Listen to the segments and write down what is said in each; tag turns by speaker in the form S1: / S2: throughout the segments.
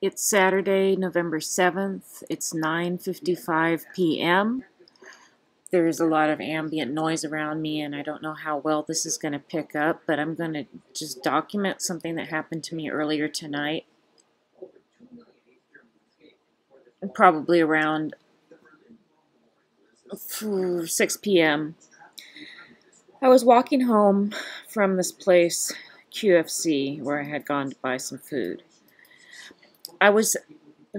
S1: It's Saturday, November 7th. It's 9:55 p.m. There's a lot of ambient noise around me and I don't know how well this is going to pick up, but I'm going to just document something that happened to me earlier tonight. Probably around 6 p.m. I was walking home from this place, QFC, where I had gone to buy some food. I was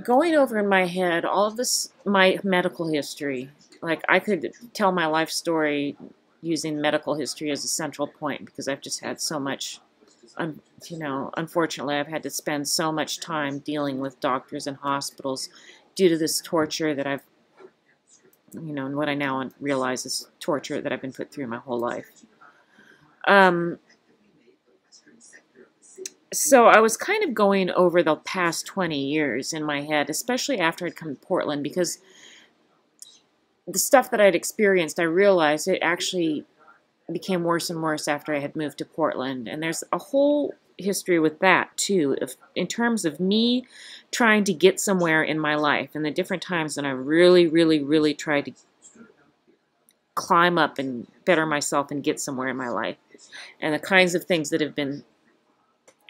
S1: going over in my head all of this, my medical history. Like I could tell my life story using medical history as a central point because I've just had so much, un, you know, unfortunately I've had to spend so much time dealing with doctors and hospitals due to this torture that I've, you know, and what I now realize is torture that I've been put through my whole life. Um, so I was kind of going over the past 20 years in my head, especially after I'd come to Portland, because the stuff that I'd experienced, I realized it actually became worse and worse after I had moved to Portland. And there's a whole history with that, too, if, in terms of me trying to get somewhere in my life and the different times that I really, really, really tried to climb up and better myself and get somewhere in my life. And the kinds of things that have been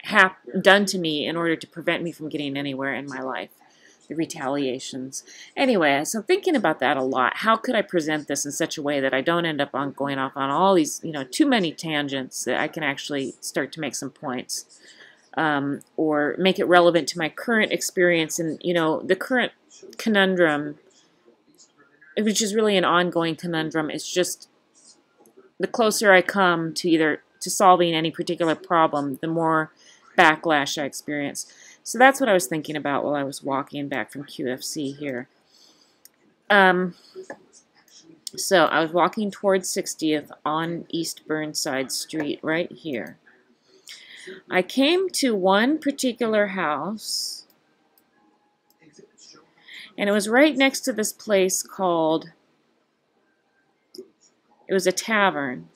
S1: hap- done to me in order to prevent me from getting anywhere in my life. The retaliations. Anyway, so thinking about that a lot. How could I present this in such a way that I don't end up on going off on all these, you know, too many tangents that I can actually start to make some points, um, or make it relevant to my current experience and you know the current conundrum, which is really an ongoing conundrum. It's just the closer I come to either to solving any particular problem, the more backlash I experienced. So that's what I was thinking about while I was walking back from QFC here. Um, so I was walking towards 60th on East Burnside Street right here. I came to one particular house, and it was right next to this place called, it was a tavern.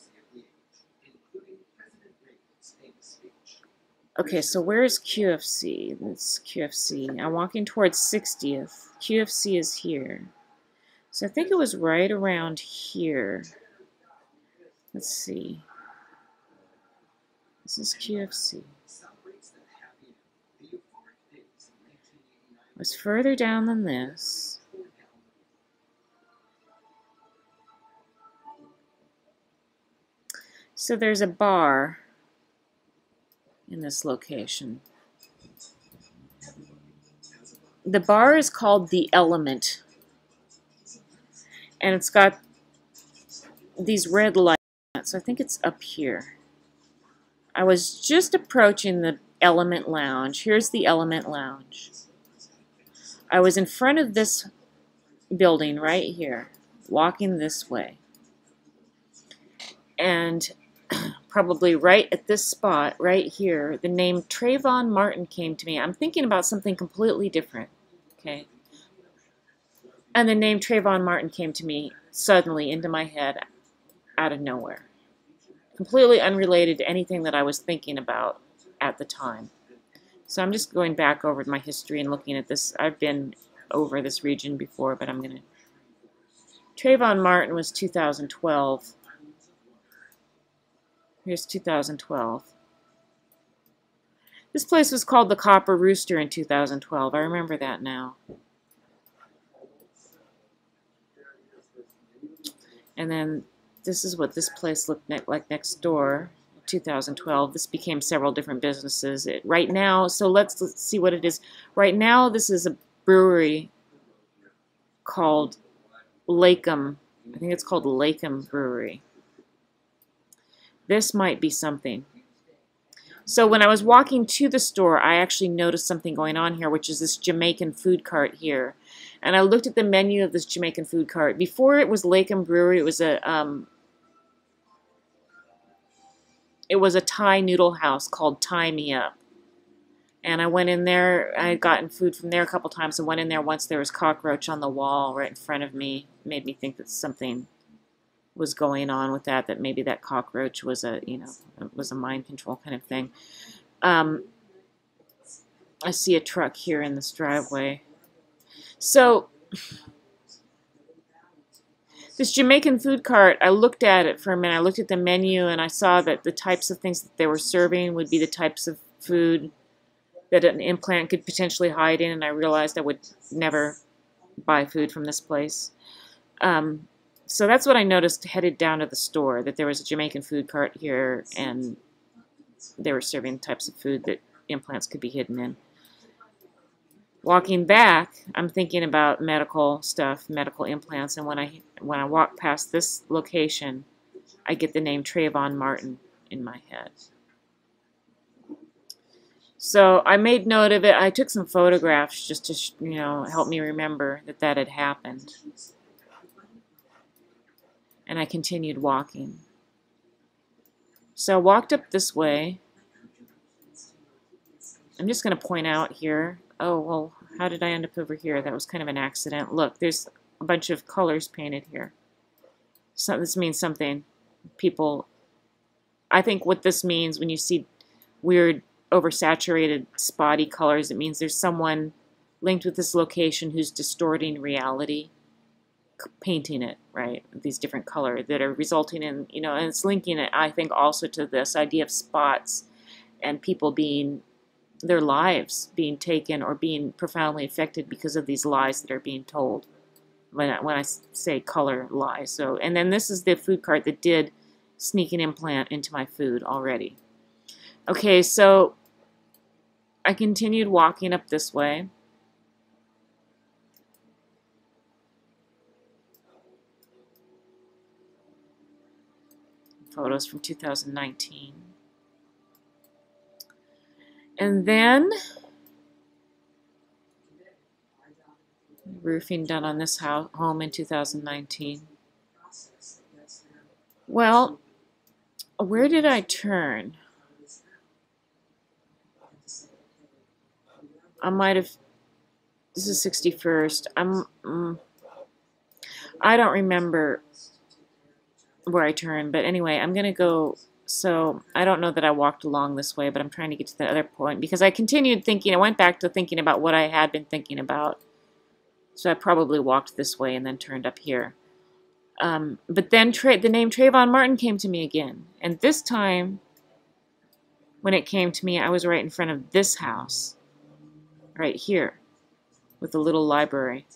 S1: Okay, so where is QFC? That's QFC. I'm walking towards 60th. QFC is here. So I think it was right around here. Let's see. This is QFC. It was further down than this. So there's a bar in this location. The bar is called The Element. And it's got these red lights. So I think it's up here. I was just approaching the Element Lounge. Here's the Element Lounge. I was in front of this building right here, walking this way. And probably right at this spot, right here, the name Trayvon Martin came to me. I'm thinking about something completely different, okay? And the name Trayvon Martin came to me suddenly into my head out of nowhere. Completely unrelated to anything that I was thinking about at the time. So I'm just going back over my history and looking at this. I've been over this region before, but I'm going to... Trayvon Martin was 2012. Here's 2012. This place was called the Copper Rooster in 2012. I remember that now. And then this is what this place looked ne like next door. 2012. This became several different businesses. It, right now, so let's, let's see what it is. Right now, this is a brewery called Lakem. I think it's called Lakem Brewery. This might be something. So when I was walking to the store, I actually noticed something going on here, which is this Jamaican food cart here. And I looked at the menu of this Jamaican food cart. Before it was Lakem Brewery, it was a um, it was a Thai noodle house called Thai Me Up. And I went in there, I had gotten food from there a couple times. I went in there once, there was cockroach on the wall right in front of me. Made me think that something was going on with that, that maybe that cockroach was a, you know, was a mind control kind of thing. Um, I see a truck here in this driveway. So, this Jamaican food cart, I looked at it for a minute. I looked at the menu and I saw that the types of things that they were serving would be the types of food that an implant could potentially hide in, and I realized I would never buy food from this place. Um, so that's what I noticed headed down to the store, that there was a Jamaican food cart here, and they were serving types of food that implants could be hidden in. Walking back, I'm thinking about medical stuff, medical implants, and when I when I walk past this location, I get the name Trayvon Martin in my head. So I made note of it. I took some photographs just to, you know, help me remember that that had happened. And I continued walking. So I walked up this way. I'm just going to point out here. Oh, well, how did I end up over here? That was kind of an accident. Look, there's a bunch of colors painted here. So this means something. People, I think what this means when you see weird oversaturated, spotty colors, it means there's someone linked with this location who's distorting reality, painting it, right? These different color that are resulting in, you know, and it's linking it, I think, also to this idea of spots and people being, their lives being taken or being profoundly affected because of these lies that are being told. When I, when I say color lies. So, and then this is the food cart that did sneak an implant into my food already. Okay, so I continued walking up this way. Photos from 2019. And then roofing done on this house, home in 2019. Well, where did I turn? I might have, this is 61st. I'm, um, I don't remember where I turn. but anyway, I'm going to go, so I don't know that I walked along this way, but I'm trying to get to the other point, because I continued thinking, I went back to thinking about what I had been thinking about, so I probably walked this way and then turned up here. Um, but then Tra the name Trayvon Martin came to me again, and this time, when it came to me, I was right in front of this house right here with a little library.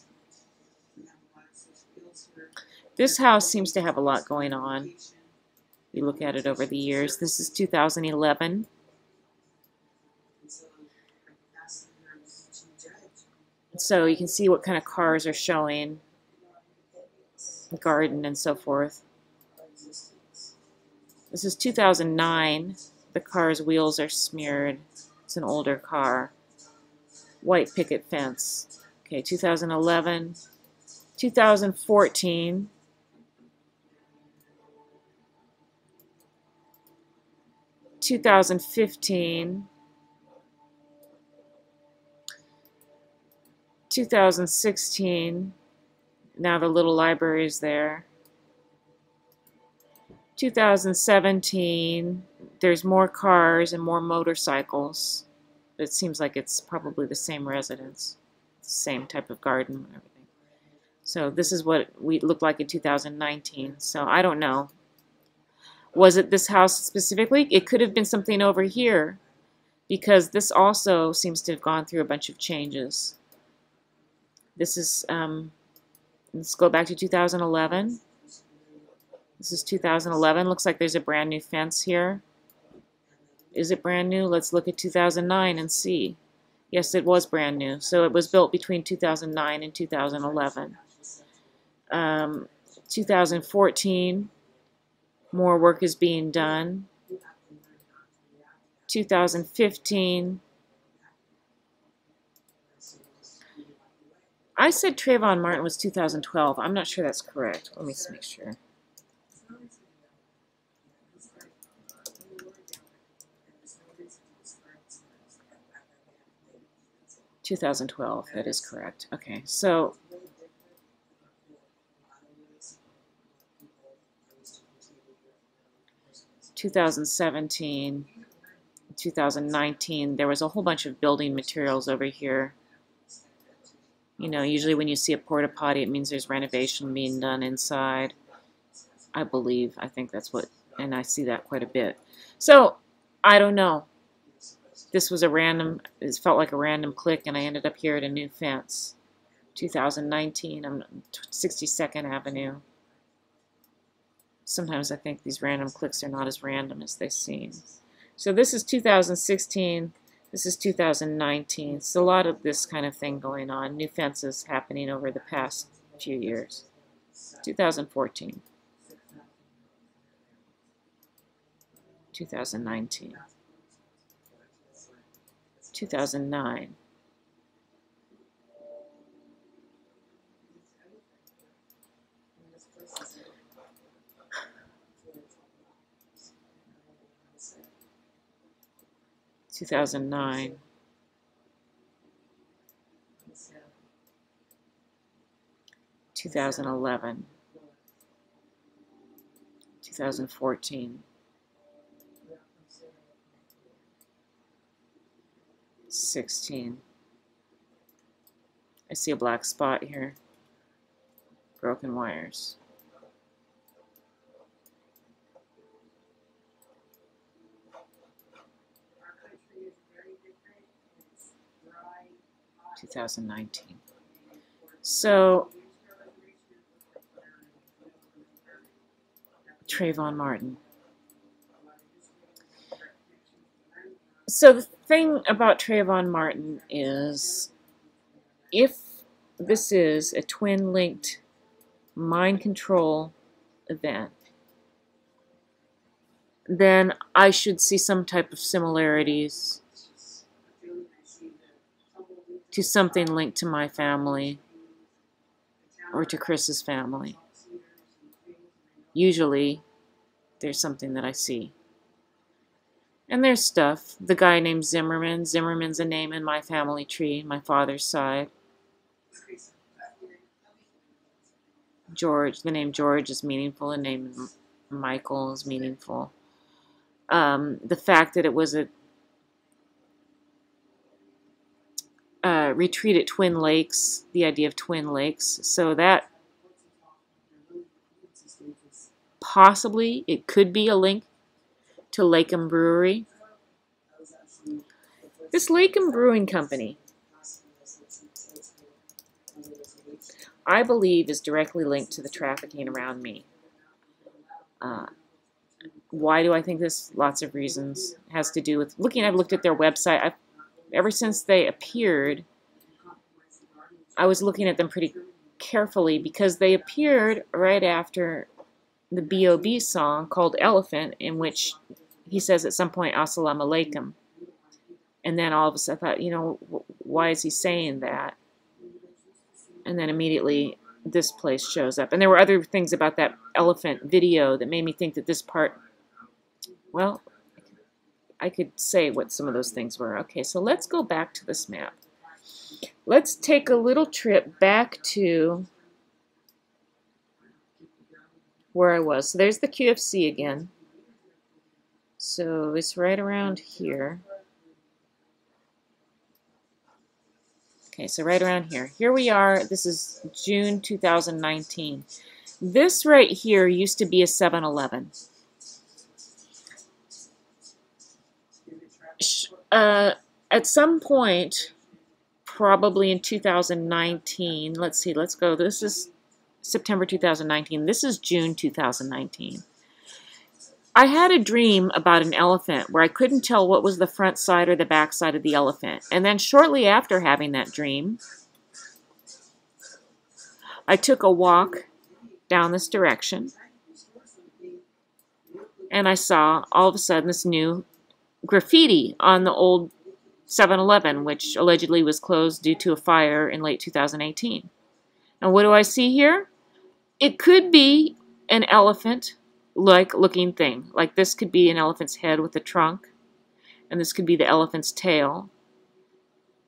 S1: This house seems to have a lot going on. You look at it over the years. This is 2011. So you can see what kind of cars are showing, garden and so forth. This is 2009. The car's wheels are smeared. It's an older car white picket fence. Okay, 2011, 2014, Two thousand fifteen, two thousand sixteen. Now the little library is there. 2017, there's more cars and more motorcycles it seems like it's probably the same residence, same type of garden and everything. So this is what we looked like in 2019. So I don't know. Was it this house specifically? It could have been something over here because this also seems to have gone through a bunch of changes. This is, um, let's go back to 2011. This is 2011. Looks like there's a brand new fence here. Is it brand new? Let's look at 2009 and see. Yes, it was brand new. So it was built between 2009 and 2011. Um, 2014, more work is being done. 2015, I said Trayvon Martin was 2012. I'm not sure that's correct. Let me just make sure. 2012, that is correct. Okay, so Two thousand seventeen, 2019, there was a whole bunch of building materials over here. You know, usually when you see a porta potty, it means there's renovation being done inside. I believe. I think that's what, and I see that quite a bit. So, I don't know. This was a random, it felt like a random click, and I ended up here at a new fence. 2019 on 62nd Avenue. Sometimes I think these random clicks are not as random as they seem. So this is 2016. This is 2019. So a lot of this kind of thing going on. New fences happening over the past few years. 2014. 2019. 2009. Two thousand nine. Two thousand eleven. Two thousand fourteen. 16. I see a black spot here. Broken wires. Two thousand nineteen. So Trayvon Martin. So the thing about Trayvon Martin is if this is a twin linked mind control event, then I should see some type of similarities to something linked to my family or to Chris's family. Usually, there's something that I see. And there's stuff. The guy named Zimmerman. Zimmerman's a name in my family tree, my father's side. George, the name George is meaningful. The name Michael is meaningful. Um, the fact that it was a uh, retreat at Twin Lakes, the idea of Twin Lakes. So that possibly, it could be a link to Lakem Brewery. This Lakem Brewing Company, I believe, is directly linked to the trafficking around me. Uh, why do I think this? Lots of reasons. Has to do with looking. I've looked at their website. I've, ever since they appeared, I was looking at them pretty carefully because they appeared right after the B.O.B. song called Elephant, in which he says at some point, Assalamu alaikum. And then all of a sudden I thought, you know, why is he saying that? And then immediately this place shows up. And there were other things about that elephant video that made me think that this part, well, I could say what some of those things were. Okay, so let's go back to this map. Let's take a little trip back to where I was. So there's the QFC again. So it's right around here. Okay, so right around here. Here we are. This is June 2019. This right here used to be a 7-Eleven. Uh, at some point, probably in 2019, let's see, let's go. This is September 2019. This is June 2019. I had a dream about an elephant where I couldn't tell what was the front side or the back side of the elephant. And then shortly after having that dream, I took a walk down this direction and I saw all of a sudden this new graffiti on the old 7-Eleven, which allegedly was closed due to a fire in late 2018. And what do I see here? It could be an elephant like looking thing. Like this could be an elephant's head with a trunk, and this could be the elephant's tail.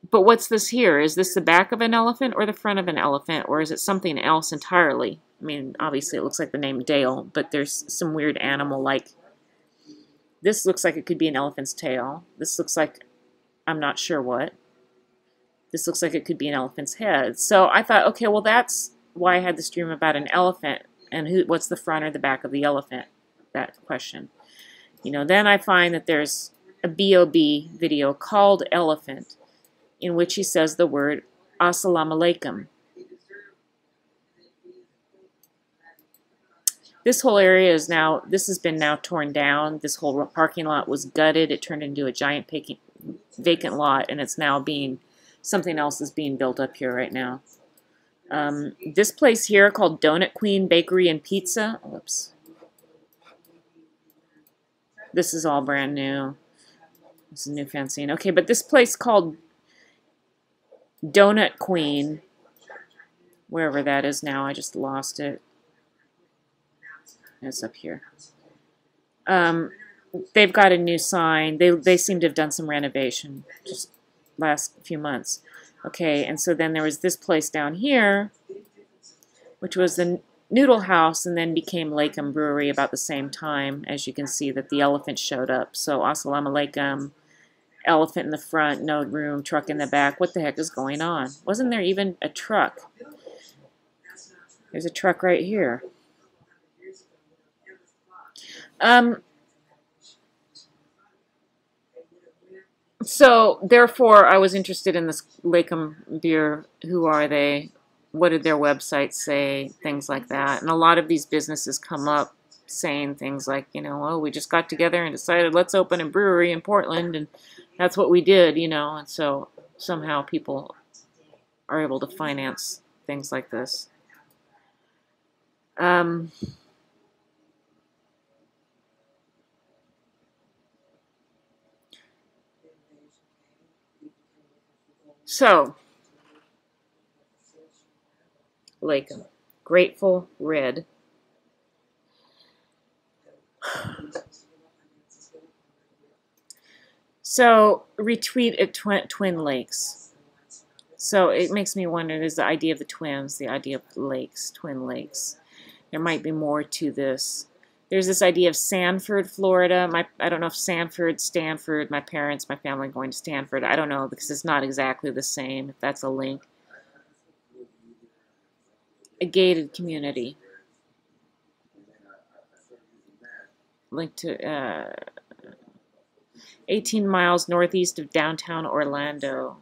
S1: But what's this here? Is this the back of an elephant or the front of an elephant, or is it something else entirely? I mean, obviously it looks like the name Dale, but there's some weird animal-like This looks like it could be an elephant's tail. This looks like I'm not sure what. This looks like it could be an elephant's head. So I thought, okay, well that's why I had this dream about an elephant and who what's the front or the back of the elephant that question you know then I find that there's a B.O.B. video called Elephant in which he says the word Assalamu alaikum this whole area is now this has been now torn down this whole parking lot was gutted it turned into a giant vacant lot and it's now being something else is being built up here right now um, this place here called Donut Queen Bakery and Pizza. Whoops. This is all brand new. This is new fancy. Okay, but this place called Donut Queen, wherever that is now, I just lost it. It's up here. Um, they've got a new sign. They, they seem to have done some renovation just last few months. Okay, and so then there was this place down here, which was the Noodle House, and then became Lakem Brewery about the same time. As you can see, that the elephant showed up. So Assalamu alaikum, elephant in the front, no room, truck in the back. What the heck is going on? Wasn't there even a truck? There's a truck right here. Um, So, therefore, I was interested in this Lakem beer. Who are they? What did their website say? Things like that. And a lot of these businesses come up saying things like, you know, oh, we just got together and decided let's open a brewery in Portland, and that's what we did, you know. And so somehow people are able to finance things like this. Um, So, like Grateful Red. So, retreat at Twi Twin Lakes. So, it makes me wonder there's the idea of the twins, the idea of lakes, twin lakes. There might be more to this there's this idea of Sanford, Florida. My I don't know if Sanford, Stanford, my parents, my family going to Stanford. I don't know because it's not exactly the same. If that's a link. A gated community. Link to uh, 18 miles northeast of downtown Orlando.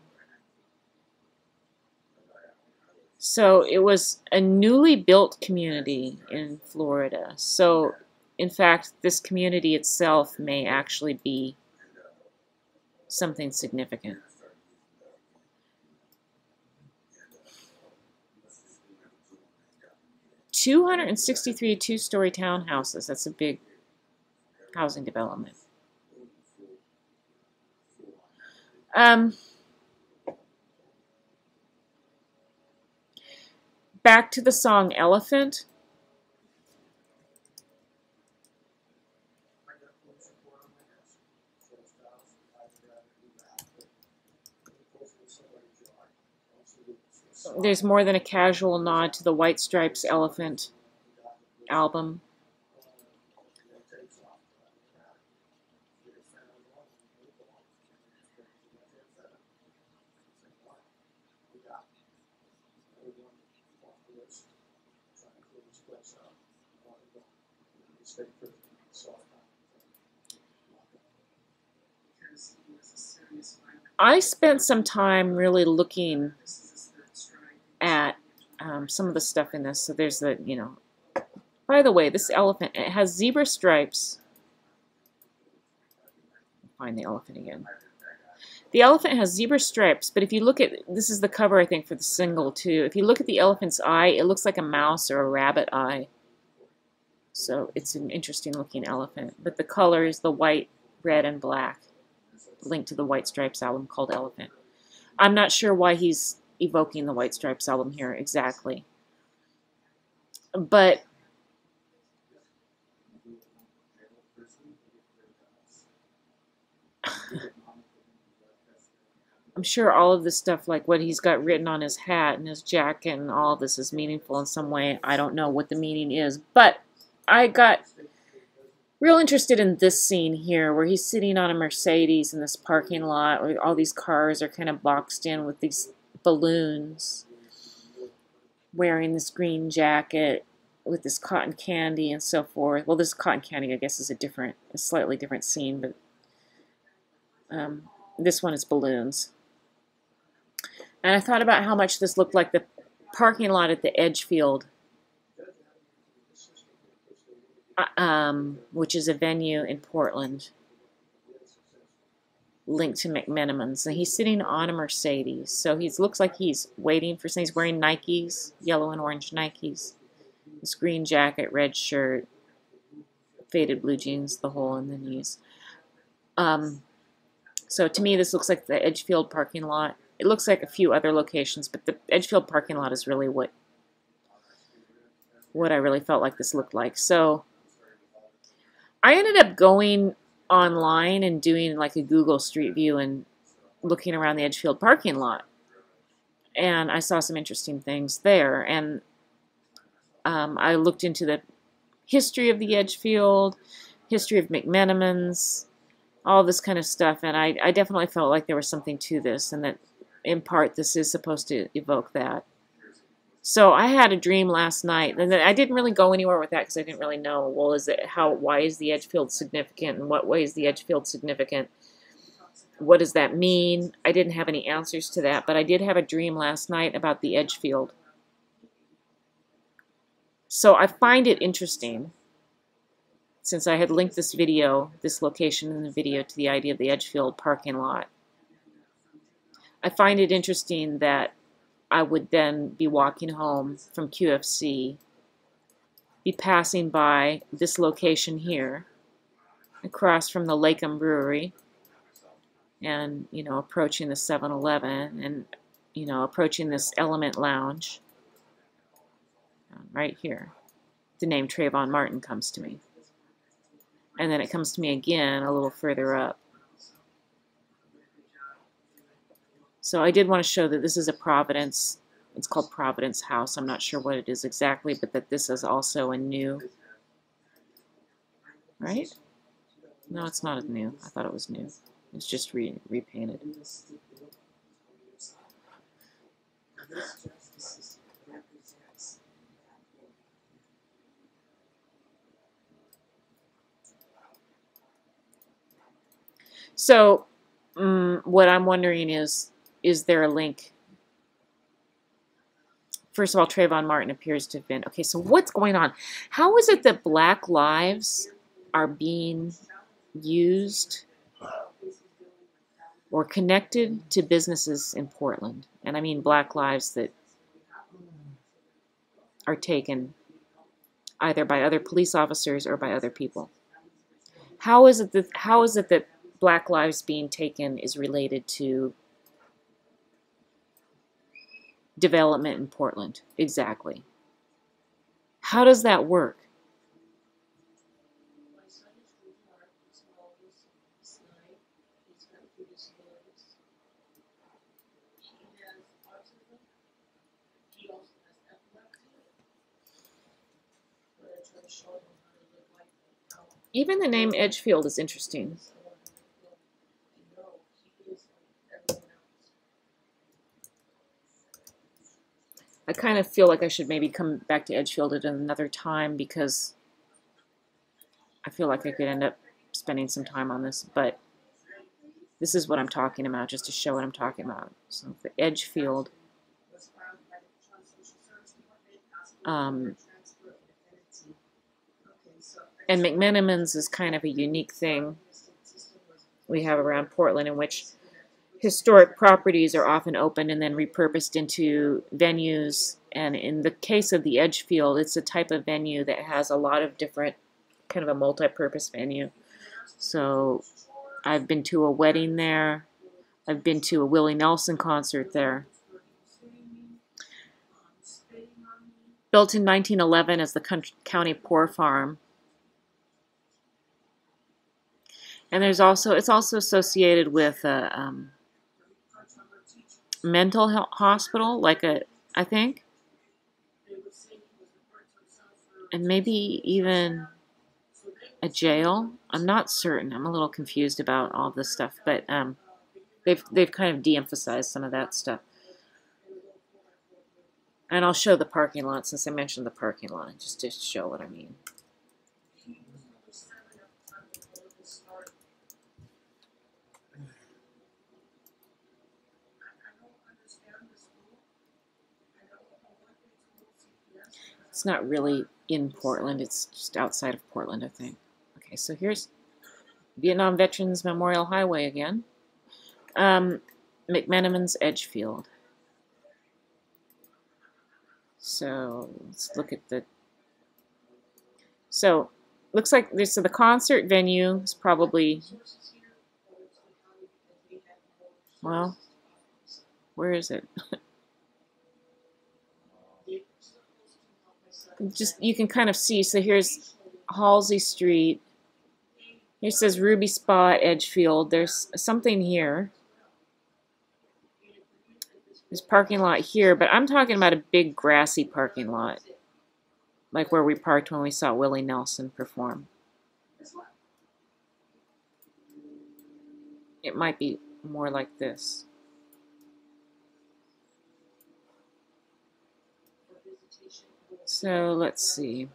S1: So it was a newly built community in Florida. So in fact, this community itself may actually be something significant. Two hundred and sixty-three two-story townhouses. That's a big housing development. Um, back to the song Elephant. There's more than a casual nod to the White Stripes Elephant album. I spent some time really looking at um, some of the stuff in this. So there's the, you know, by the way, this elephant, it has zebra stripes. Find the elephant again. The elephant has zebra stripes, but if you look at, this is the cover, I think, for the single, too. If you look at the elephant's eye, it looks like a mouse or a rabbit eye. So it's an interesting looking elephant. But the color is the white, red, and black. Linked to the White Stripes album called Elephant. I'm not sure why he's evoking the White Stripes album here exactly. But I'm sure all of this stuff, like what he's got written on his hat and his jacket and all this is meaningful in some way. I don't know what the meaning is, but I got real interested in this scene here where he's sitting on a Mercedes in this parking lot where all these cars are kind of boxed in with these balloons wearing this green jacket with this cotton candy and so forth. Well, this cotton candy, I guess, is a different, a slightly different scene, but um, this one is balloons. And I thought about how much this looked like the parking lot at the Edgefield, uh, um, which is a venue in Portland linked to McMenamins. And he's sitting on a Mercedes. So he looks like he's waiting for something. He's wearing Nikes, yellow and orange Nikes. This green jacket, red shirt, faded blue jeans, the hole in the knees. Um, so to me, this looks like the Edgefield parking lot. It looks like a few other locations, but the Edgefield parking lot is really what what I really felt like this looked like. So I ended up going online and doing like a Google Street View and looking around the Edgefield parking lot. And I saw some interesting things there. And um, I looked into the history of the Edgefield, history of McMenamins, all this kind of stuff. And I, I definitely felt like there was something to this and that in part this is supposed to evoke that. So I had a dream last night, and I didn't really go anywhere with that because I didn't really know. Well, is it how? Why is the Edgefield significant? In what way is the Edgefield significant? What does that mean? I didn't have any answers to that, but I did have a dream last night about the Edgefield. So I find it interesting, since I had linked this video, this location in the video, to the idea of the Edgefield parking lot. I find it interesting that I would then be walking home from QFC, be passing by this location here, across from the Lakem Brewery, and, you know, approaching the 7-Eleven, and, you know, approaching this Element Lounge um, right here. The name Trayvon Martin comes to me. And then it comes to me again a little further up. So I did want to show that this is a Providence. It's called Providence House. I'm not sure what it is exactly, but that this is also a new. Right? No, it's not a new. I thought it was new. It's just re repainted. So, um, what I'm wondering is, is there a link? First of all, Trayvon Martin appears to have been. Okay, so what's going on? How is it that black lives are being used or connected to businesses in Portland? And I mean black lives that are taken either by other police officers or by other people. How is it that how is it that black lives being taken is related to development in Portland. Exactly. How does that work? Even the name Edgefield is interesting. Kind of feel like I should maybe come back to Edgefield at another time because I feel like I could end up spending some time on this, but this is what I'm talking about, just to show what I'm talking about. So the Edgefield, um, and McMenamins is kind of a unique thing we have around Portland in which historic properties are often opened and then repurposed into venues. And in the case of the Edgefield, it's a type of venue that has a lot of different, kind of a multi-purpose venue. So I've been to a wedding there. I've been to a Willie Nelson concert there. Built in 1911 as the county poor farm. And there's also, it's also associated with a, um, mental health hospital, like a, I think, and maybe even a jail. I'm not certain. I'm a little confused about all this stuff, but um, they've they've kind of de-emphasized some of that stuff. And I'll show the parking lot since I mentioned the parking lot, just to show what I mean. It's not really in Portland. It's just outside of Portland, I think. Okay, so here's Vietnam Veterans Memorial Highway again. Um, McMenamin's Edgefield. So let's look at the. So looks like this. So the concert venue is probably. Well, where is it? just you can kind of see. So here's Halsey Street. Here says Ruby Spot, Edgefield. There's something here. There's parking lot here, but I'm talking about a big grassy parking lot. Like where we parked when we saw Willie Nelson perform. It might be more like this. So let's see.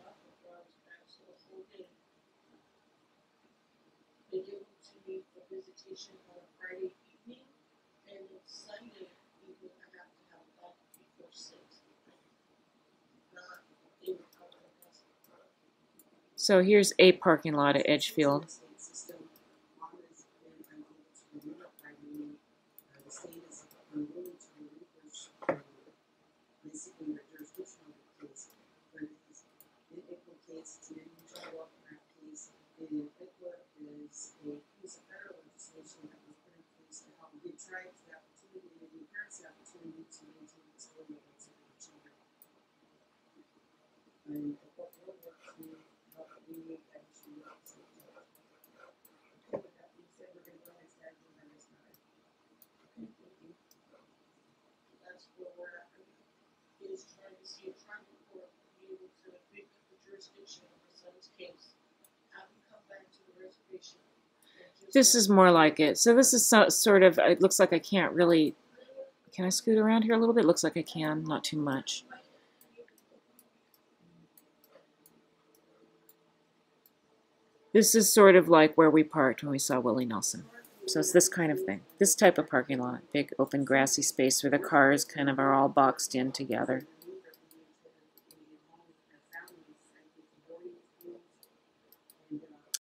S1: So here's a parking lot at Edgefield. This is more like it. So this is so, sort of, it looks like I can't really, can I scoot around here a little bit? Looks like I can, not too much. This is sort of like where we parked when we saw Willie Nelson. So it's this kind of thing. This type of parking lot. Big open grassy space where the cars kind of are all boxed in together.